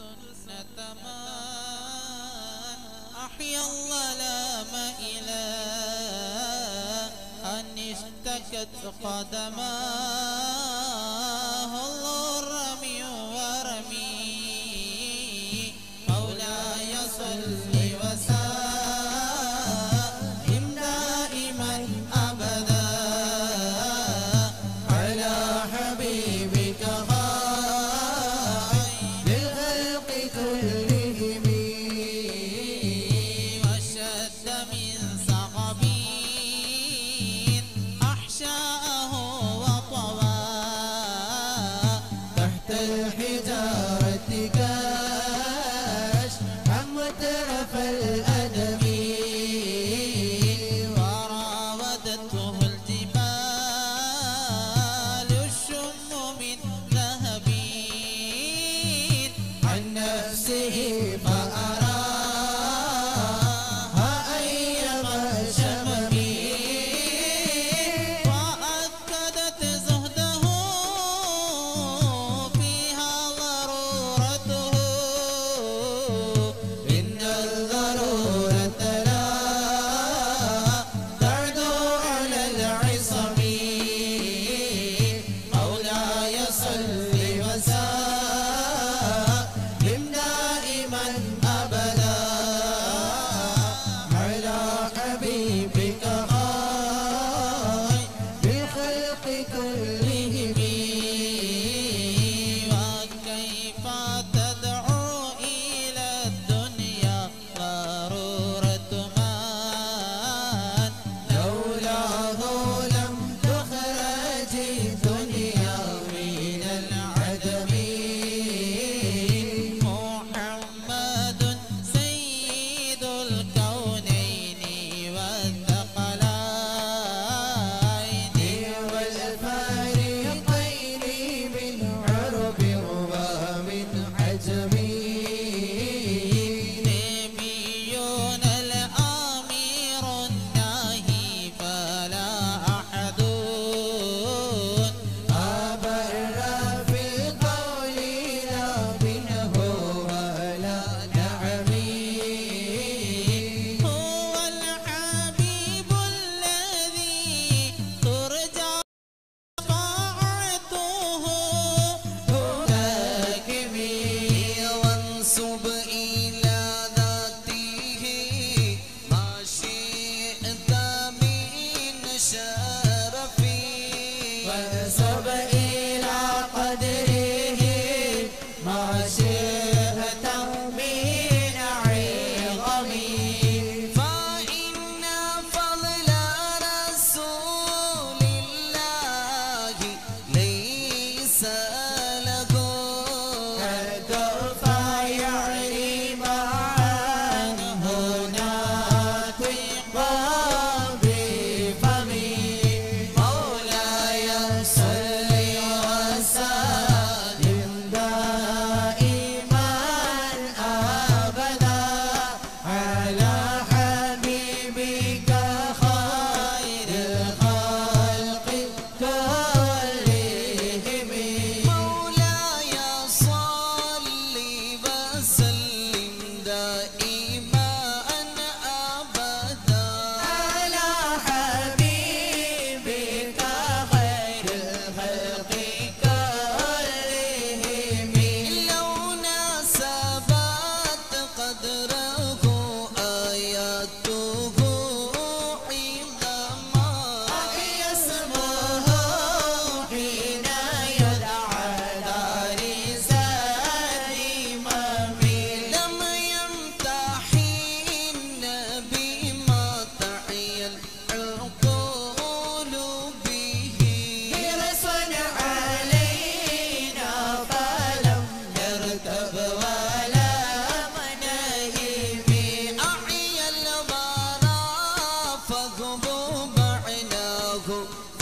سنة من أحيا الظلام إلى أن اشتكت قدمان se ba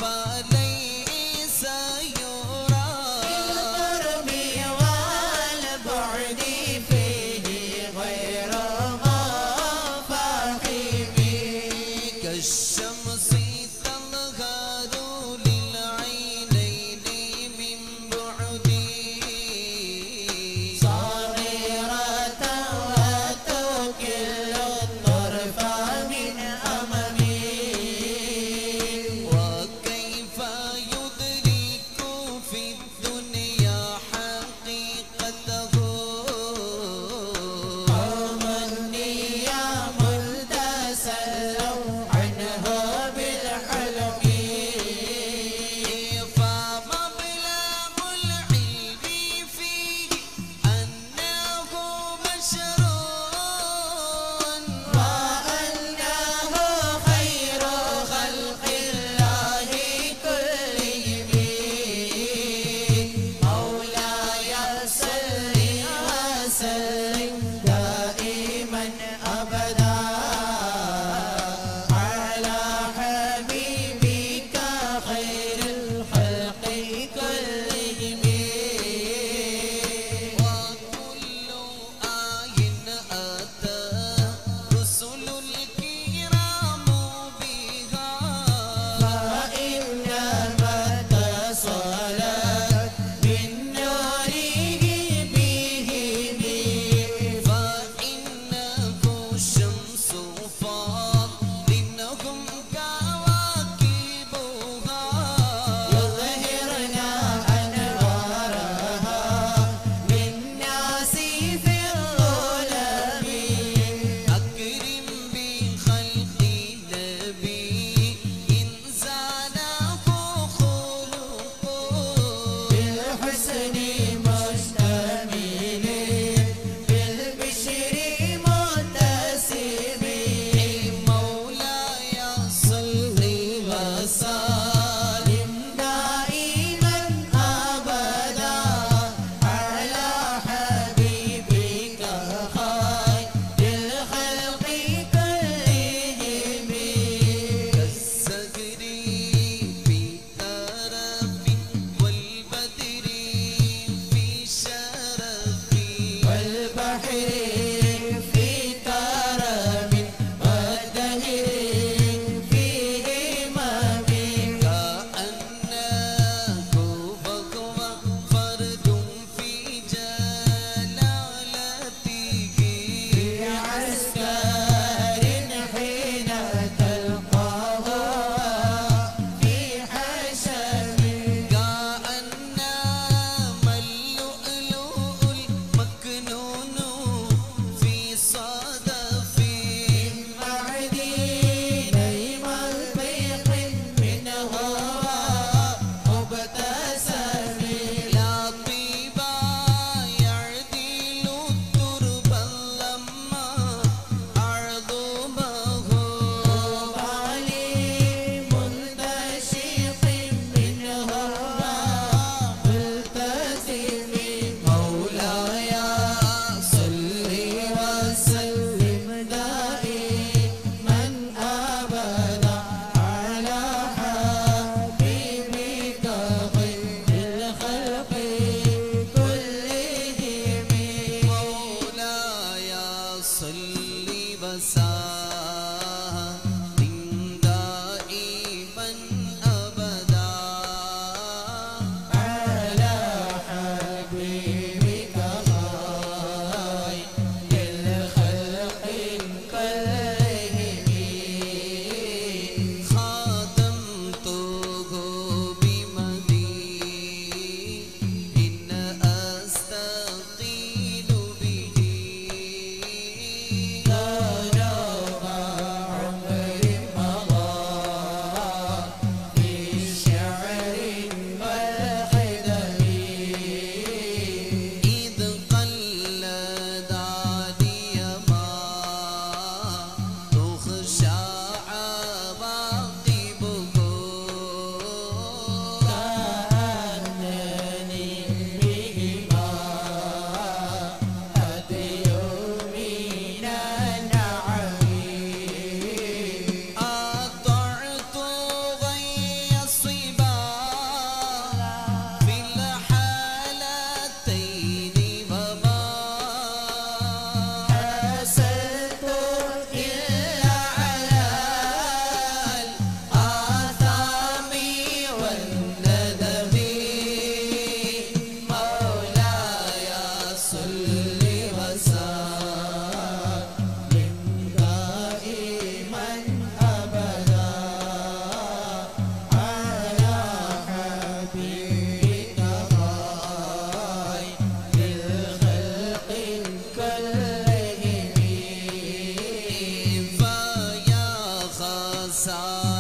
पाले सा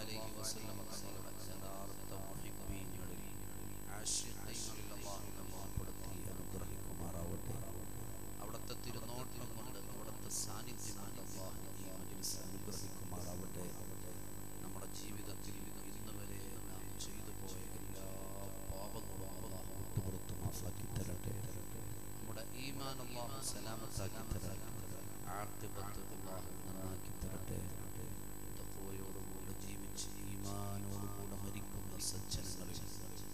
അലൈഹി വസല്ലം തങ്ങളുടെ യഥാർത്ഥ മുഹിബ്ബീങ്ങളിൽ ആശിഖീങ്ങളിൽ അല്ലാഹു നമ്മെ ഉൾപ്പെടുത്തി അനുഗ്രഹിക്കുമാറാവട്ടെ അവിടുത്തെ തിരുനോട്ടം കൊണ്ട് അവിടുത്തെ സാന്നിധ്യം കൊണ്ട് അല്ലാഹു ഈ അനുഗ്രഹിക്കുമാറാവട്ടെ. നമ്മുടെ ജീവിതത്തിൽ ഇന്ന് വരെ നാം ചെയ്തു പോയ എല്ലാ പാപങ്ങളും മാഫാക്കി തരട്ടെ. നമ്മുടെ ഈമാൻ അല്ലാഹു സലാമത്താക്കി തരട്ടെ ആഖിബത്ത് അല്ലാഹു നന്നാക്കി തരട്ടെ. ഈമാനോടുകൂടെ മരിക്കുന്ന സജ്ജനങ്ങളിൽ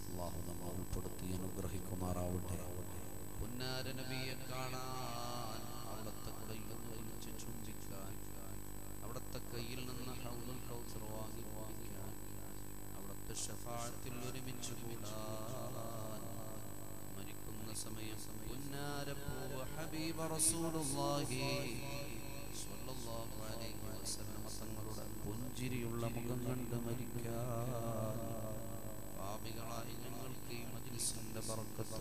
അല്ലാഹു നമ്മെ ഉൾപ്പെടുത്തി അനുഗ്രഹിക്കുമാറാവട്ടെ. പുന്നാര നബിയെ കാണാൻ അവിടുത്തെ കയ്യിൽ നിന്ന് വിളിച്ച് ചുംബിക്കാൻ അവിടുത്തെ കയ്യിൽ നിന്ന് ഹൗദുൽ കൗസർ വാങ്ങി വാങ്ങിക്കാൻ അവിടുത്തെ ഷഫാഴത്തിൽ ഒരുമിച്ച് കൂടാൻ മരിക്കുന്ന സമയം പുന്നാരപ്പൂവ ഹബീബ റസൂലുള്ളാഹി ചിരിയുള്ള മുഖം കണ്ട് മരിക്കാവികളായി പാപികളായി ഞങ്ങൾക്ക് ഈ ബർക്കത്ത്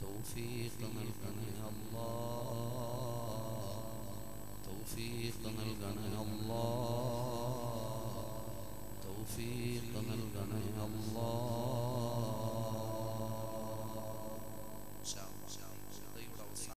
തൗഫീഖ് തൗഫീഖ് തൗഫീഖ്